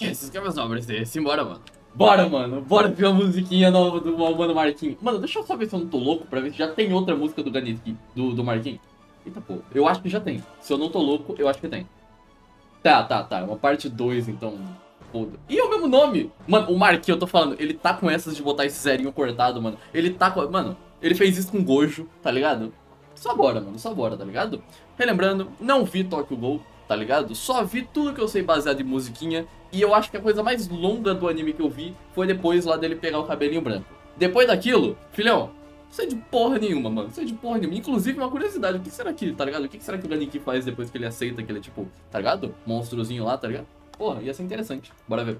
Esses caras nobres simbora, mano. Bora, mano. Bora ver a musiquinha nova do Mano Marquinhos. Mano, deixa eu só ver se eu não tô louco pra ver se já tem outra música do Ganit do, do Marquinhos. Eita, pô. Eu acho que já tem. Se eu não tô louco, eu acho que tem. Tá, tá, tá. Uma parte 2, então. Foda. E é o mesmo nome. Mano, o Marquinhos, eu tô falando, ele tá com essas de botar esse zerinho cortado, mano. Ele tá com. Mano, ele fez isso com Gojo, tá ligado? Só bora, mano. Só bora, tá ligado? Relembrando, não vi Tokyo Gol, tá ligado? Só vi tudo que eu sei baseado em musiquinha. E eu acho que a coisa mais longa do anime que eu vi foi depois lá dele pegar o cabelinho branco. Depois daquilo, filhão, não sei de porra nenhuma, mano. Não sei de porra nenhuma. Inclusive, uma curiosidade, o que será que, tá ligado? O que será que o Ganiki faz depois que ele aceita que ele é, tipo, tá ligado? Monstrozinho lá, tá ligado? Porra, ia ser interessante. Bora ver.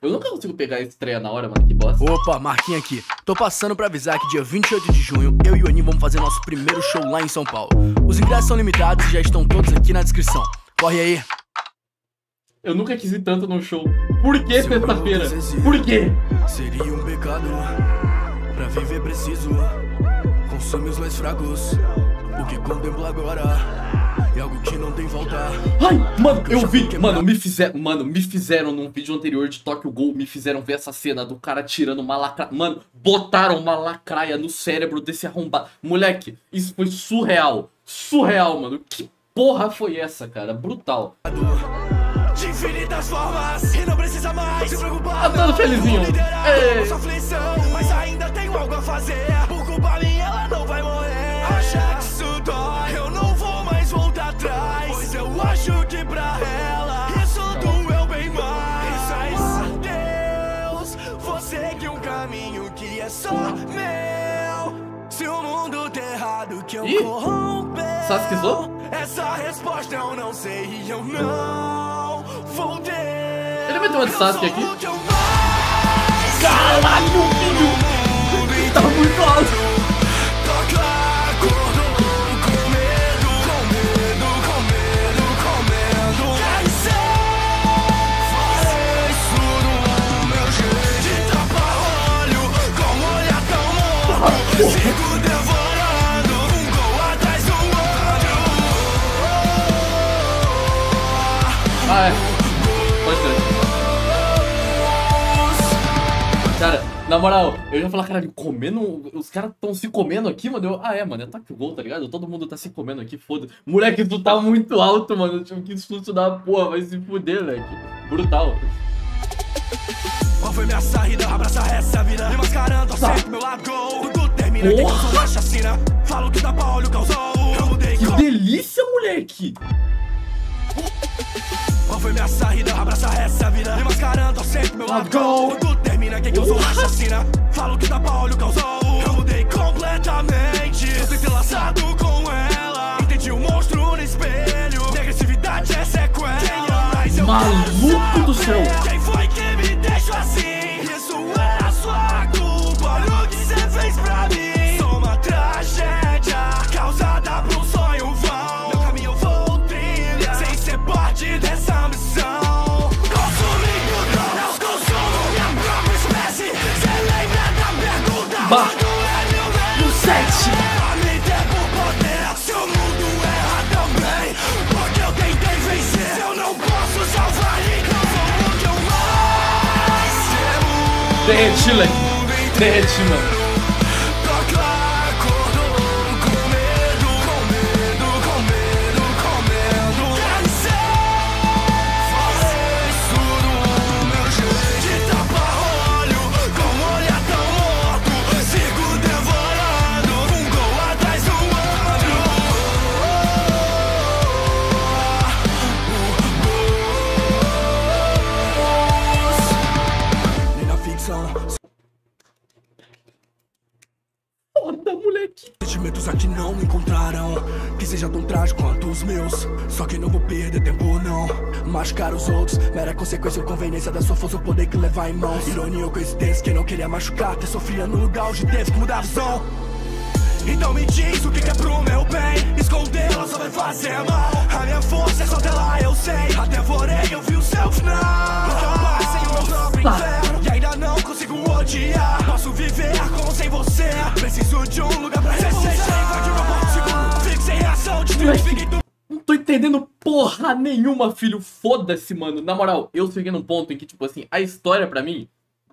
Eu nunca consigo pegar a estreia na hora, mano. Que bosta. Opa, Marquinhos aqui. Tô passando pra avisar que dia 28 de junho, eu e o Aninho vamos fazer nosso primeiro show lá em São Paulo. Os ingressos são limitados e já estão todos aqui na descrição. Corre aí. Eu nunca quis ir tanto num show. Por que sexta-feira? Por quê? Seria um pecado. Pra viver preciso. Consome os mais fracos. O que contempla agora é algo que não tem volta. Ai, mano, eu vi. Mano, me fizeram. Mano, me fizeram num vídeo anterior de Tokyo Gol. Me fizeram ver essa cena do cara tirando uma lacraia. Mano, botaram uma lacraia no cérebro desse arrombado. Moleque, isso foi surreal. Surreal, mano. Que porra foi essa, cara? Brutal. De infinitas formas e não precisa mais se preocupar. Tá todo felizinho. Ei. Que é só meu. Se o mundo der errado que eu Ih, corromper. Sasukezou? Essa resposta eu não sei e eu não vou ter. Ele meteu uma de Sasuke aqui. Caralho, filho! Tá muito Cara, na moral, eu já falar, caralho, comendo. Os caras tão se comendo aqui, mano. Eu, ah, é, mano, é Tokyo Gol, tá ligado? Todo mundo tá se comendo aqui, foda. Moleque, tu tá muito alto, mano. Eu tive que susto da porra, vai se fuder, moleque. Brutal. Qual foi minha saída? Abraça essa vida Me mascarando, Tá. aceito meu lado Tudo termina, que sou uma chacina Falo que tapa olho causou Que delícia, moleque! Qual foi minha saída? Abraça essa vida. Me mascarando, aceito meu lado. Tudo termina, que eu sou? Uma chacina Falo que tapa olho causou. Eu mudei completamente. Eu tô entrelaçado com ela. Entendi o monstro no espelho. Minha agressividade é sequela. Mas eu Maluco do céu! Dayan şuna. Dayan Chile. Moleque. Sentimentos aqui não encontrarão Que seja tão trágico quanto os meus. Só que não vou perder tempo não. Machucar os outros Mera consequência ou conveniência da sua força O poder que levar em mãos. Ironia ou coincidência Quem não queria machucar Até sofria no lugar Hoje teve que mudar a visão. Então me diz o que, que é pro meu bem. Escondê-la só vai fazer mal. A minha força é só dela, eu sei. Até vorei, eu vi o seu final. Mais sem o meu próprio inferno E ainda não consigo odiar. Posso viver com ou sem você. Preciso de um lugar Não tô entendendo porra nenhuma, filho. Foda-se, mano. Na moral, eu cheguei num ponto em que, tipo assim, a história pra mim,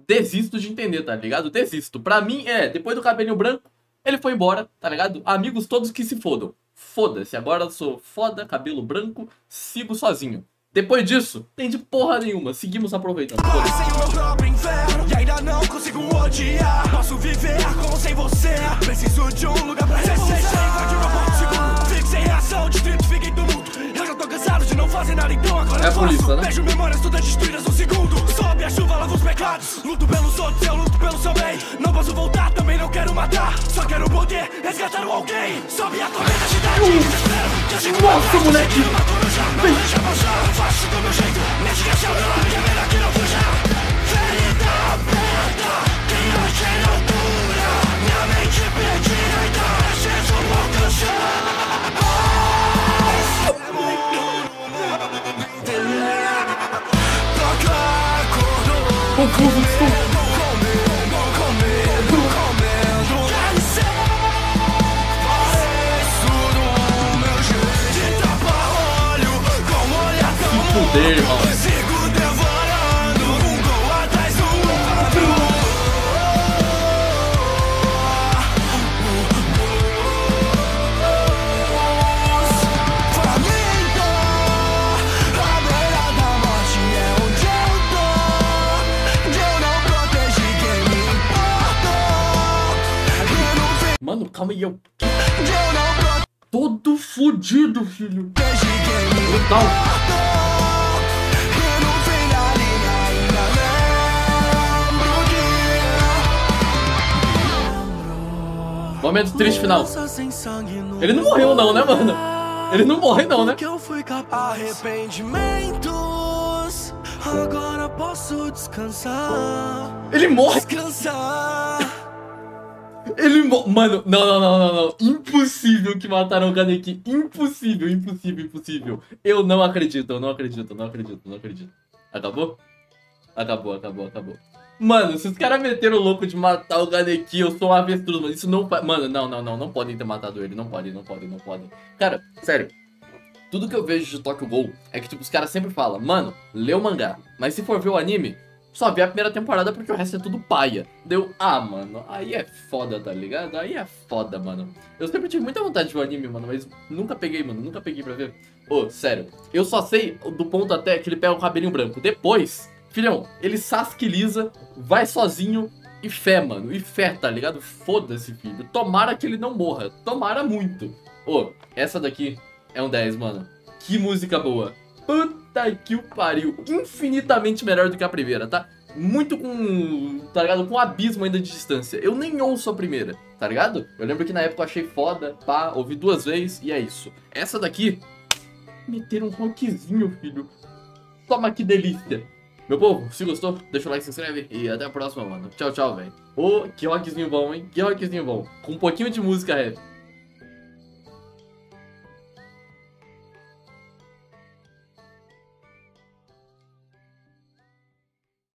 desisto de entender, tá ligado? Desisto. Pra mim, é, depois do cabelinho branco, ele foi embora, tá ligado? Amigos todos que se fodam. Foda-se, agora eu sou foda, cabelo branco, sigo sozinho. Depois disso, tem de porra nenhuma. Seguimos aproveitando. Passei o meu próprio inferno E ainda não consigo odiar Posso viver com ou sem você Preciso de um lugar pra agora a eu polícia, faço né? Vejo memórias todas destruídas no segundo. Sobe a chuva, lava os pecados Luto pelos outros, eu luto pelo seu bem. Não posso voltar, também não quero matar. Só quero poder resgatar alguém. Sobe a cidade, desespero Que eu chego Nossa, moleque! Vem! Faço do meu jeito Mexe que essa é mera que não no fim, Mano, calma aí, eu. Todo fudido, filho. Brutal. Momento triste final. Ele não morreu, não, né, mano? Ele não morre, não, né? que eu fui capaz. Arrependimentos. Agora posso descansar. Ele morre. Descansar. Ele morre. Mano, não, não, não, não, não. Impossível que mataram o Kaneki. Impossível, impossível, impossível. Eu não acredito, eu não acredito, eu não acredito, eu não acredito. Acabou? Acabou, acabou, acabou. Mano, se os caras meteram o louco de matar o Kaneki, eu sou um avestruz, mano. Isso não. Mano, não, não, não. Não podem ter matado ele. Não podem, não podem, não podem. Cara, sério. Tudo que eu vejo de Tokyo Ghoul é que, tipo, os caras sempre falam, mano, lê o mangá. Mas se for ver o anime, só vê a primeira temporada porque o resto é tudo paia. Deu, ah, mano, aí é foda, tá ligado? Aí é foda, mano. Eu sempre tive muita vontade de ver o anime, mano, mas nunca peguei, mano, nunca peguei pra ver. Ô, sério, eu só sei do ponto até que ele pega o cabelinho branco. Depois, filhão, ele sasquiliza, vai sozinho e fé, mano. E fé, tá ligado? Foda-se, filho. Tomara que ele não morra. Tomara muito. Ô, essa daqui é um 10, mano. Que música boa. Puta que o pariu. Infinitamente melhor do que a primeira, tá? Muito com. Tá ligado? Com um abismo ainda de distância. Eu nem ouço a primeira, tá ligado? Eu lembro que na época eu achei foda, pá, ouvi duas vezes e é isso. Essa daqui. Meteram um rockzinho, filho. Toma que delícia. Meu povo, se gostou, deixa o like, se inscreve e até a próxima, mano. Tchau, tchau, velho. Ô, que rockzinho bom, hein? Que rockzinho bom. Com um pouquinho de música rap.